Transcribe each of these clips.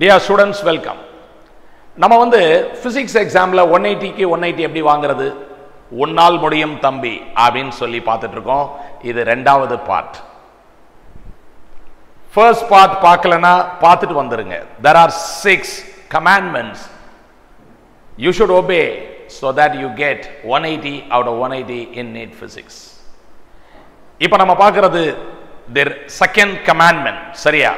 Dear students welcome நம்ம வந்து physics எக்ஸாமில் ஒன் எயிட்டிக்கு ஒன் எயிட்டி எப்படி வாங்குறது? உன்னால் முடியும் தம்பி அப்படின்னு சொல்லி பார்த்துட்ருக்கோம். இது ரெண்டாவது பார்ட் ஃபர்ஸ்ட் பார்ட் பார்க்கலனா பார்த்துட்டு வந்துருங்க. There are six commandments you should obey so that you get one eighty out one eighty in NEET physics இப்போ நம்ம பார்க்கறது தெர் செகண்ட் கமாண்ட்மெண்ட் சரியா?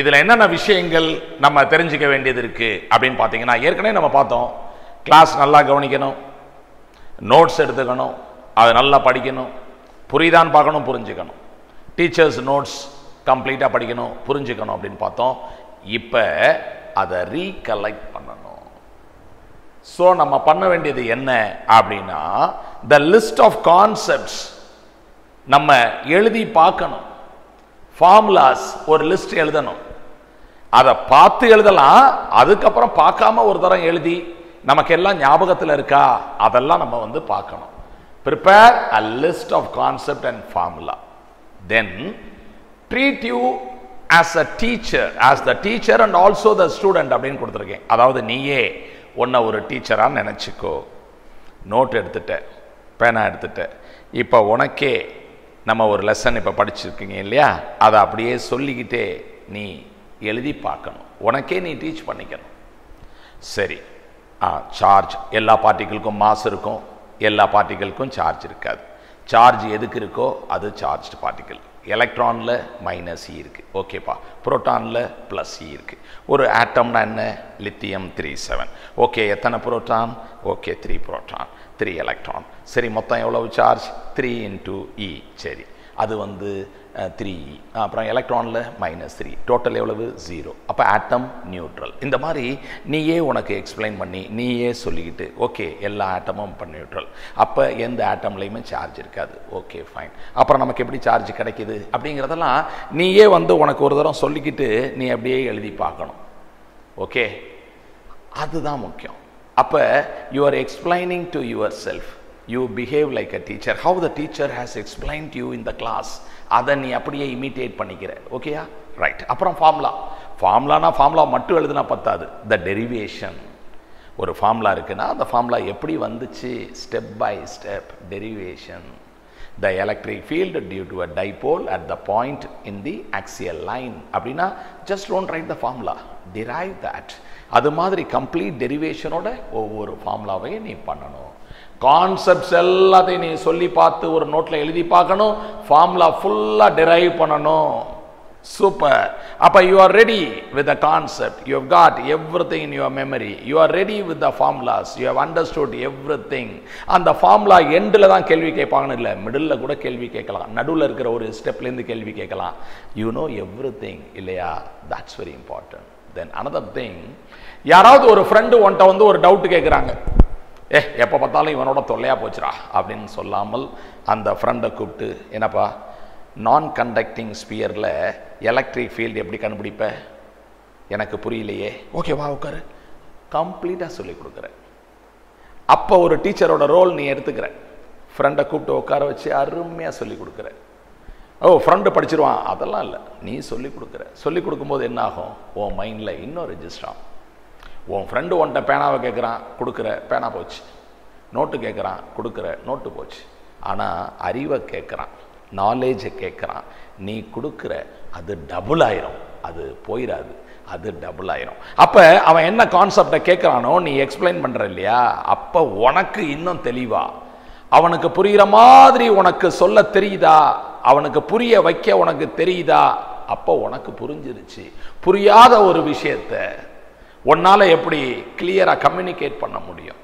இதில் என்னென்ன விஷயங்கள் நம்ம தெரிஞ்சுக்க வேண்டியது இருக்குது அப்படின்னு பார்த்தீங்கன்னா ஏற்கனவே நம்ம பார்த்தோம் கிளாஸ் நல்லா கவனிக்கணும் நோட்ஸ் எடுத்துக்கணும் அதை நல்லா படிக்கணும் புரியுதான்னு பார்க்கணும் புரிஞ்சுக்கணும். டீச்சர்ஸ் நோட்ஸ் கம்ப்ளீட்டாக படிக்கணும் புரிஞ்சுக்கணும் அப்படின்னு பார்த்தோம். இப்போ அதை ரீகலெக்ட் பண்ணணும். ஸோ நம்ம பண்ண வேண்டியது என்ன அப்படின்னா த லிஸ்ட் ஆஃப் கான்செப்ட்ஸ் நம்ம எழுதி பார்க்கணும். ஃபார்முலாஸ் ஒரு லிஸ்ட் எழுதணும். அதை பார்த்து எழுதலாம் அதுக்கப்புறம் பார்க்காம ஒரு தரம் எழுதி நமக்கு எல்லாம் ஞாபகத்தில் இருக்கா? அதெல்லாம் நம்ம வந்து பார்க்கணும். Prepare a list of concept and formula then treat you as a teacher as the teacher and also the student அப்படின்னு கொடுத்துருக்கேன். அதாவது நீயே உன்னை ஒரு டீச்சராக நினச்சிக்கோ. நோட் எடுத்துட்ட பேனா எடுத்துட்ட இப்போ உனக்கே நம்ம ஒரு லெசன் இப்போ படிச்சிருக்கீங்க இல்லையா? அதை அப்படியே சொல்லிக்கிட்டே நீ எழுதி பார்க்கணும். உனக்கே நீ டீச் பண்ணிக்கணும். சரி. ஆ சார்ஜ் எல்லா பார்ட்டிகளுக்கும் மாஸ் இருக்கும். எல்லா பார்ட்டிகளுக்கும் சார்ஜ் இருக்காது. சார்ஜ் எதுக்கு இருக்கோ அது சார்ஜ்டு பார்ட்டிக்கல் எலக்ட்ரானில் மைனஸ் இ e இருக்குது ஓகேப்பா புரோட்டானில் ப்ளஸ் இ e இருக்குது ஒரு ஆட்டம்னா என்ன? லித்தியம் த்ரீ செவன் ஓகே எத்தனை proton? Okay three proton. Three electron சரி மொத்தம் எவ்வளவு சார்ஜ் த்ரீ இன்டூ இ சரி. அது வந்து த்ரீ அப்புறம் எலக்ட்ரானில் மைனஸ் த்ரீ டோட்டல் எவ்வளவு? ஜீரோ அப்போ ஆட்டம் நியூட்ரல் இந்த மாதிரி நீயே உனக்கு எக்ஸ்பிளைன் பண்ணி நீயே சொல்லிக்கிட்டு ஓகே எல்லா ஆட்டமும் இப்போ நியூட்ரல் அப்போ எந்த ஆட்டம்லையுமே சார்ஜ் இருக்காது. ஓகே ஃபைன் அப்புறம் நமக்கு எப்படி சார்ஜ் கிடைக்கிது? அப்படிங்கிறதெல்லாம் நீயே வந்து உனக்கு ஒரு தரம் சொல்லிக்கிட்டு நீ அப்படியே எழுதி பார்க்கணும். ஓகே அதுதான் முக்கியம். அப்போ you are explaining to your self you behave like a teacher how the teacher has explained you in the class அதை நீ அப்படியே இமிட்டேட் பண்ணிக்கிற. ஓகேயா ரைட் அப்புறம் ஃபார்முலா ஃபார்முலானா ஃபார்முலா மட்டும் எழுதுனா பத்தாது. த டெரிவேஷன் ஒரு ஃபார்முலா இருக்குன்னா அந்த ஃபார்முலா எப்படி வந்துச்சு? Step by step derivation the electric field due to a dipole at the point in the axial line அப்படின்னா just don't write the formula derive that அது மாதிரி கம்ப்ளீட் டெரிவேஷனோட ஒவ்வொரு ஃபார்முலாவையும் நீ பண்ணணும். கான்செப்ட்ஸ் எல்லாத்தையும் நீ சொல்லி பார்த்து ஒரு நோட்டில் எழுதி பார்க்கணும். ஃபார்முலா ஃபுல்லாக டிரைவ் பண்ணணும். சூப்பர் அப்போ you are ready with the concept you have got everything in your memory you are ready with the formulas you have understood everything அந்த ஃபார்முலா எண்டில் தான் கேள்வி கேட்பாங்கன்னு இல்லை. மிடில் கூட கேள்வி கேட்கலாம். நடுவில் இருக்கிற ஒரு ஸ்டெப்லேருந்து கேள்வி கேட்கலாம். யூ நோ எவ்ரி திங் இல்லையா? That's very important then another thing யாராவது ஒரு ஃப்ரெண்டு ஒன்ட்ட வந்து ஒரு டவுட் கேட்குறாங்க ஏ எப்போ பார்த்தாலும் இவனோட தொல்லையாக போச்சுடா அப்படின்னு சொல்லாமல் அந்த ஃப்ரெண்டை கூப்பிட்டு என்னப்பா நான் கண்டக்டிங் ஸ்பியரில் எலக்ட்ரிக் ஃபீல்டு எப்படி கண்டுபிடிப்ப? எனக்கு புரியலையே. ஓகே வா உட்காரு. கம்ப்ளீட்டாக சொல்லி கொடுக்குறேன். அப்போ ஒரு டீச்சரோட ரோல் நீ எடுத்துக்கிற. ஃப்ரெண்டை கூப்பிட்டு உட்கார வச்சு அருமையாக சொல்லி கொடுக்குற. ஓ ஃப்ரெண்டு படிச்சிருவான். அதெல்லாம் இல்லை நீ சொல்லி கொடுக்குற. சொல்லி கொடுக்கும்போது என்ன ஆகும் உன் மைண்டில் இன்னும் ரெஜிஸ்டர் ஆகும். உன் ஃப்ரெண்டு உன்ட்ட பேனாவை கேட்குறான் கொடுக்குற பேனா போச்சு. நோட்டு கேட்குறான் கொடுக்குற நோட்டு போச்சு. ஆனால் அறிவை கேட்குறான் நாலேஜை கேட்குறான் நீ கொடுக்குற அது டபுள் ஆயிரும். அது போயிடாது அது டபுள் ஆயிரும். அப்போ அவன் என்ன கான்செப்டை கேட்குறானோ நீ எக்ஸ்பிளைன் பண்ணுற இல்லையா? அப்போ உனக்கு இன்னும் தெளிவா. அவனுக்கு புரிகிற மாதிரி உனக்கு சொல்ல தெரியுதா? அவனுக்கு புரிய வைக்க உனக்கு தெரியுதா? அப்போ உனக்கு புரிஞ்சிருச்சு. புரியாத ஒரு விஷயத்தை உன்னால் எப்படி கிளியராக கம்யூனிகேட் பண்ண முடியும்?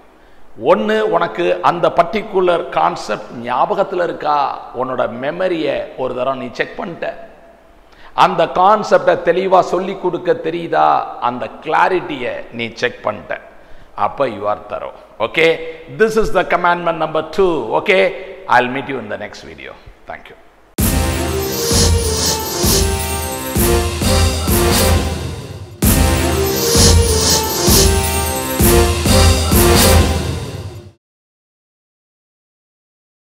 ஒன்று உனக்கு அந்த பர்டிகுலர் கான்செப்ட் ஞாபகத்தில் இருக்கா? உன்னோட மெமரியை ஒரு தரம் நீ செக் பண்ணிட்ட. அந்த கான்செப்டை தெளிவாக சொல்லி கொடுக்க தெரியுதா? அந்த கிளாரிட்டியை நீ செக் பண்ணிட்ட. அப்போ you are thorough okay this is the commandment number two okay I meet you in the next video thank you